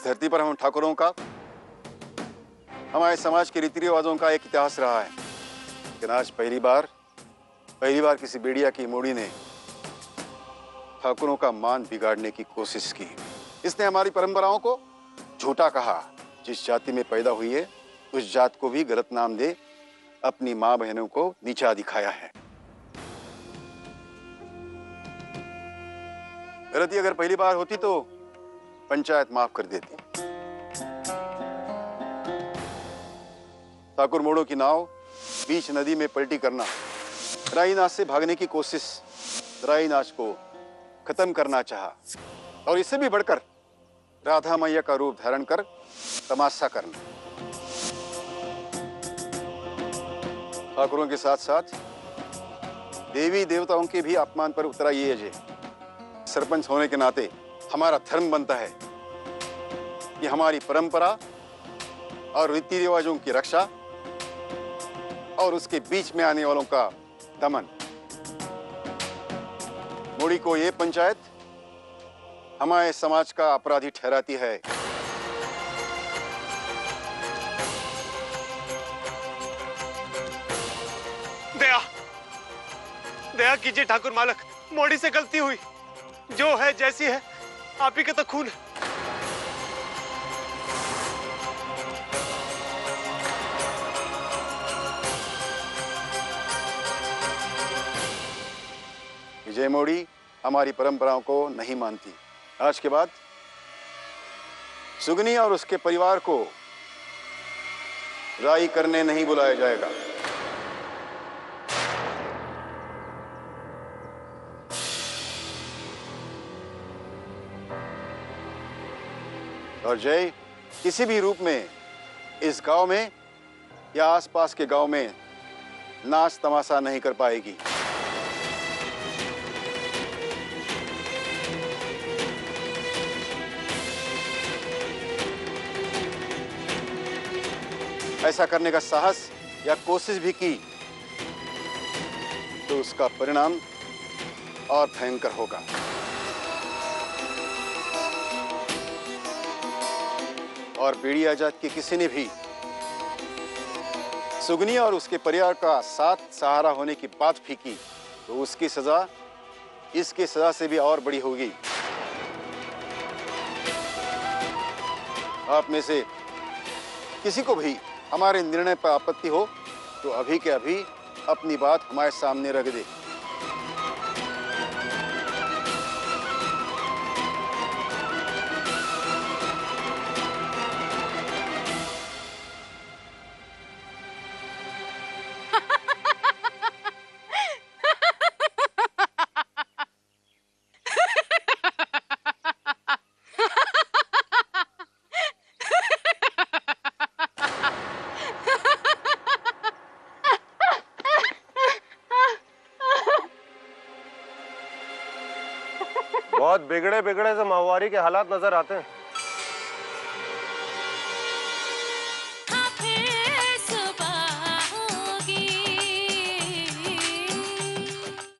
इस धरती पर हम ठाकुरों का, हमारे समाज के रीति रिवाजों का एक इतिहास रहा है। लेकिन आज पहली बार पहली बार किसी बेड़िया की मोड़ी ने ठाकुरों का मान बिगाड़ने की कोशिश की। इसने हमारी परंपराओं को झूठा कहा। जिस जाति में पैदा हुई है, उस जात को भी गलत नाम दे अपनी माँ बहनों को नीचा दिखाया है। गलती अगर पहली बार होती तो पंचायत माफ़ कर देती ठाकुर मोड़ो की नाव बीच नदी में पलटी करना, राई नाच से भागने की कोशिश राई नाच को खत्म करना चाहा। और इससे भी बढ़कर राधा मैया का रूप धारण कर तमाशा करना। ठाकुरों के साथ साथ देवी देवताओं के भी अपमान पर उतरा ये अजय। सरपंच होने के नाते हमारा धर्म बनता है। कि हमारी परंपरा और रीति रिवाजों की रक्षा और उसके बीच में आने वालों का दमन। मोड़ी को ये पंचायत हमारे समाज का अपराधी ठहराती है। दया दया कीजिए ठाकुर मालक। मोड़ी से गलती हुई। जो है जैसी है। आप ही का तो खून विजय मोड़ी हमारी परंपराओं को नहीं मानती। आज के बाद सुगनी और उसके परिवार को राई करने नहीं बुलाया जाएगा। और जय किसी भी रूप में इस गाँव में या आसपास के गाँव में नाच तमाशा नहीं कर पाएगी। ऐसा करने का साहस या कोशिश भी की तो उसका परिणाम और भयंकर होगा। और बीड़ी आज़ाद के किसी ने भी सुगनी और उसके परिवार का साथ सहारा होने की बात भी की तो उसकी सजा, इसकी सजा से भी और बड़ी होगी। आप में से किसी को भी हमारे निर्णय पर आपत्ति हो तो अभी के अभी अपनी बात हमारे सामने रख दे। बहुत बिगड़े बिगड़े से माहवारी के हालात नज़र आते हैं।